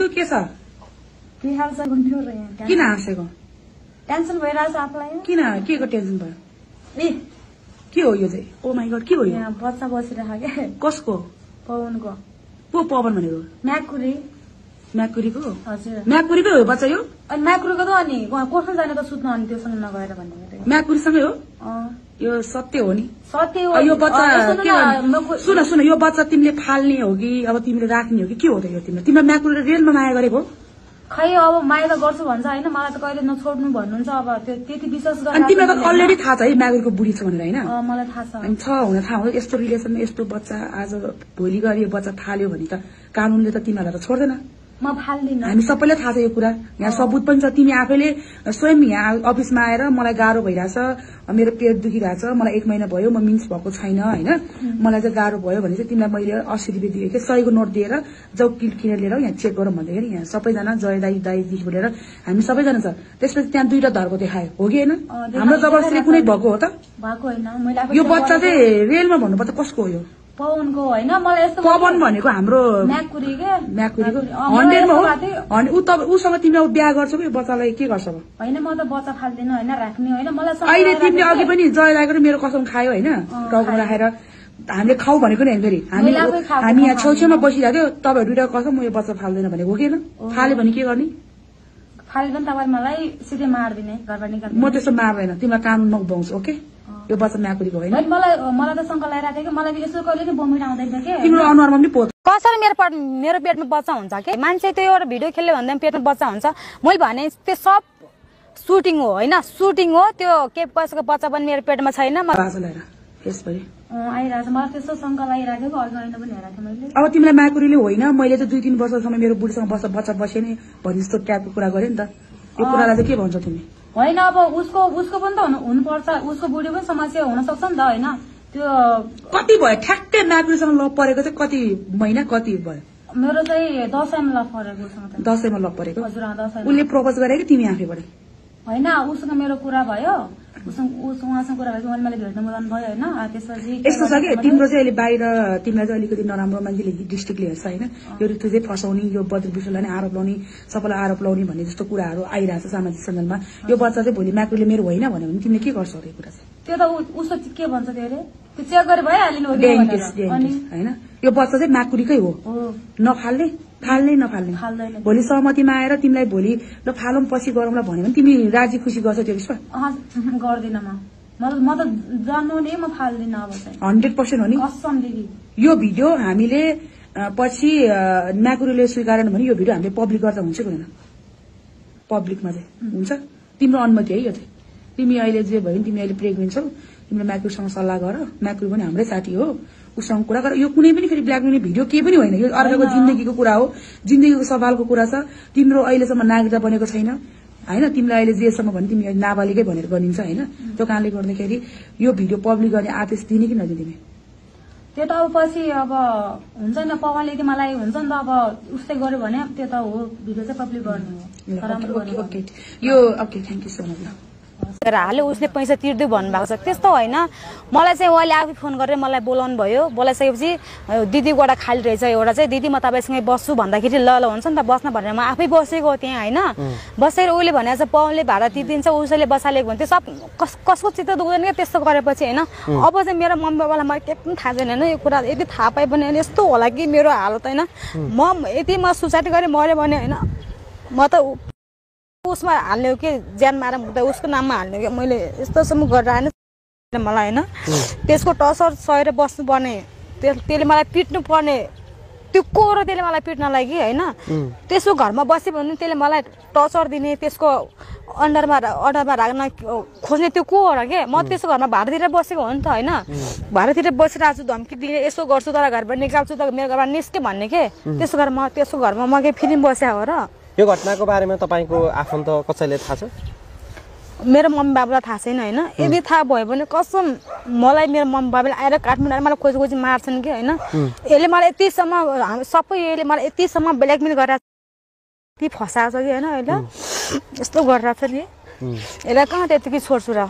जिन्तु के छ? किन हाँसेको टेन्सन भइरहेछ आफूलाई। किन? के को टेन्सन भयो? ए। के हो यो चाहिँ? ओ माई गड के हो यो? यहाँ बच्चा बसिरहेको के कसको? पवनको। को पवन भनेको। म्याकुरी। म्याकुरीको? हजुर। म्याकुरीकै हो बच्चा यो? अनि म्याकुरीको त अनि कोसँग जाने त सुत्नु अनि त्योसँग नगएर भन्ने। म्याकुरीसँगै हो? यो सत्य हो नि। सत्य हो। यो बच्चा के सुन सुन यो बच्चा तिमीले फाल्ने हो कि अब तिमीले राख्ने हो कि के हो त यो तिमीले तिमीलाई म्याकुरीले रेलमा माया गरेको? खै अब माया त गर्छु भन्छ होइन मलाई त कहिले नछोड्नु भन्नुहुन्छ अब त्यो त्यति विश्वास अनि तिमीलाई त अलरेडी थाहा छ है म्याकुरीको बुढी छ भनेर होइन? मलाई थाहा छ। अनि छ हुन थाहा हुन्छ यस्तो रिलेसनमा यस्तो बच्चा आज भोलि गएर यो बच्चा फाल्यो भने त कानुनले त तिमीहरूलाई त छोड्दैन। म फाल्दिनँ। हामी सबैलाई थाहा छ यो कुरा। यहाँ सबुत पनि छ। तिमी आफैले स्वयं यहाँ अफिसमा आएर मलाई गाह्रो भइरहेछ मेरो पेट दुखिरहेछ मलाई एक महिना भयो म मिन्स भएको छैन होइन? मलाई चाहिँ गाह्रो भयो भने चाहिँ तिमीलाई मैले अस्सी रुपियाँ दिएको थिएँ सयको नोट दिएर जाउ किट किनेर लिएर यहाँ चेक गरौँ भन्दाखेरि यहाँ सबैजना जय दाई दाईदेखि लिएर हामी सबैजना छ। त्यसपछि त्यहाँ दुईवटा धर्को देखायो। हो कि होइन? हाम्रो जबरजस्ती कुनै भएको हो त? भएको होइन। यो बच्चा चाहिँ रेलमा भन्नुपर्छ कसको हो यो? पवनको होइन मलाई यस्तो पवन भनेको हाम्रो म्याकुरी के? म्याकुरीको हन्ड्रेडमा हो। उसँग तिमीले बिहा गर्छौ कि बच्चालाई के गर्छ होइन म त बच्चा फाल्दिनँ होइन राख्ने होइन मलाई अहिले तिमीले अघि। पनि जय राखेर मेरो कसम खायो होइन टाउको। राखेर। हामीले खाऊ भनेको नि फेरि। हामी हामी यहाँ छेउछेउमा बसिरहेको थियो तपाईँहरू दुइटा कसम म यो बच्चा फाल्दैन भनेको हो कि फाल्यो भने के गर्ने? फाल्यो भने तपाईँ मलाई सिधै मारिदिने घरबाट म निकाल्नु त्यस्तो मार्दैन तिमीलाई कानुनमा उभाउँछु ओके? यो बच्चा म्याकुरीको होइन? मलाई मलाई त शङ्का लगाइरहेको थियो कि? मलाई यसो कहिले नि बमिट आउँदैन थियो कि? तिम्रो अनुहारमा पनि पोत। कसरी मेरो पेट मेरो पेटमा बच्चा हुन्छ कि? मान्छे त्यो एउटा भिडियो खेल्यो भन्दा पनि पेटमा बच्चा हुन्छ। मैले भने त्यो सब सुटिङ हो होइन? सुटिङ हो त्यो के कसैको बच्चा पनि मेरो पेटमा छैन। अब तिमीलाई म्याकुरीले होइन मैले त दुई तिन वर्षसम्म मेरो बुढीसँग बस्छ बच्चा बसेँ नि भने जस्तो ट्यापको कुरा गरेँ नि त। यो कुरालाई चाहिँ के भन्छौ तिमी? होइन अब उसको उसको पनि त हुनु- हुनुपर्छ। उसको बुढी पनि समस्या हुन सक्छ नि त होइन? त्यो कति भयो? ठ्याक्कै म्याकुरीसँग लप परेको चाहिँ कति महिना कति भयो? मेरो चाहिँ दसैँमा ल परेको दसैँमा लप परेको? हजुर उसले प्रपोज गरे कि तिमी आफैबाट? होइन उसँग मेरो कुरा भयो। उहाँसँग कुरा भएपछि मैले मैले भेट्नु बोलाउनु भयो होइन? त्यसपछि यस्तो छ कि? तिम्रो चाहिँ अहिले बाहिर तिमीलाई चाहिँ अलिकति नराम्रो मान्छेले डिस्ट्रिक्टले हेर्छ होइन? यो ऋतु चाहिँ फसाउने यो बद्र विश्वलाई नै आरोप लाउने सबैलाई आरोप लाउने भन्ने जस्तो कुराहरू आइरहेको छ सामाजिक सञ्जालमा यो बच्चा चाहिँ भोलि म्याकुरीले मेरो होइन भन्यो भने तिमीले के गर्छौ त्यो कुरा चाहिँ? त्यो त उ- उसो के भन्छ त्यो अरे? त्यो चेक गरे भइहाल्यो होइन? यो बच्चा चाहिँ म्याकुरीकै हो। हो। नफाल्ने फाल्ने नफाल्ने। भोलि सहमतिमा आएर तिमीलाई भोलि ल फालौँ पछि गरौँला भन्यो भने तिमी राजी खुसी गर्छौ त्यो विश्व अहँ, गर्दिनँ म। म त म फाल्दिनँ अब हन्ड्रेड पर्सेन्ट हो नि। दिदी। यो भिडियो हामीले पछि अ, म्याकुरीले स्वीकारेन भने यो भिडियो हामीले पब्लिक गर्दा हुन्छ कि हुँदैन? पब्लिकमा चाहिँ हुन्छ। तिम्रो अनुमति है यो चाहिँ। तिमी अहिले जे भयो तिमी अहिले प्रेग्नेन्ट छौ। तिमीले म्याकुरीसँग सल्लाह गर। म्याकुरी पनि हाम्रै साथी हो। उसँग कुरा गर। यो कुनै पनि फेरि ब्ल्याकमेल भिडियो केही पनि होइन। यो अर्काको जिन्दगीको कुरा हो। जिन्दगीको सवालको कुरा छ। तिम्रो अहिलेसम्म नागरिकता बनेको छैन। होइन? तिमीलाई अहिले जेसम्म भने तिमी नाबालिगै भनेर गरिन्छ होइन? त्यो कारणले गर्दाखेरि यो भिडियो पब्लिक गर्ने आदेश दिने कि नदिने? तिमी त्यो त अब पछि अब हुन्छ नि त पवनले मलाई हुन्छ नि त अब उस्तै गर्यो भने त्यो त हो। भिडियो चाहिँ पब्लिक गर्ने हो। यो okay thank you so much गरेर हाल्यो उसले पैसा तिर्दै भन्नुभएको छ। त्यस्तो होइन। मलाई चाहिँ उहाँले आफै फोन गरेर मलाई बोलाउनु भयो। बोलाइसकेपछि अ, दिदीबाट खाली रहेछ एउटा चाहिँ। दिदी म तपाईँसँगै बस्छु भन्दाखेरि ल ल हुन्छ नि त बस्न भनेर म आफै बसेको त्यहाँ होइन? बसेर उसले भने चाहिँ भाडा तिर्दिन्छ उसैले बसालेको भने त्यो सब कस कसको चित्त दुख्दैन क्या त्यस्तो गरेपछि होइन? अब चाहिँ मेरो मम्मी बाबालाई मलाई केही पनि थाहा छैन होइन? यो कुरा यदि थाहा पायो भने होइन? यस्तो होला कि मेरो हालत होइन? म यदि म सुसाइड गरेँ मऱ्यो भने होइन? म त उसमा हाल्ने हो कि ज्यान मार मुद्दा उसको नाममा हाल्ने हो कि मैले यस्तोसम्म गरेर आएन। मलाई होइन। त्यसको टसर सहेर बस्नु पर्ने। त्यस- त्यसले मलाई पिट्नु पर्ने। त्यो को र त्यसले मलाई पिट्नलाई कि होइन। त्यसको घरमा बस्यो भने त्यसले मलाई टर्चर दिने त्यसको अन्डरमा अन्डरमा राख्न खोज्ने त्यो को हो र के? म त्यसको घरमा भाडातिर बसेको हो नि त होइन। भाडातिर बसिरहेको छु धम्की दिने यसो गर्छु तर घरबाट निकाल्छु त मेरो घरमा निस्के भन्ने के? त्यसो गरेर म त्यसको घरमा म के फिल्म बस्या हो र? यो घटनाको बारेमा तपाईँको आफन्त कसैले थाहा छ? मेरो मम्मी बाबालाई थाहा छैन होइन? यदि थाहा भयो भने कसम मलाई मेरो मम्मी बाबाले आएर काठमाडौँ आएर मलाई खोजी खोजी मार्छन् कि होइन? यसले मलाई यतिसम्म सबै यसले मलाई यतिसम्म ब्ल्याकमेल गरेर फसाएको छ कि होइन अहिले? यस्तो गरिरहेको छ नि। यसलाई कहाँ त्यतिकै छोड्छु र?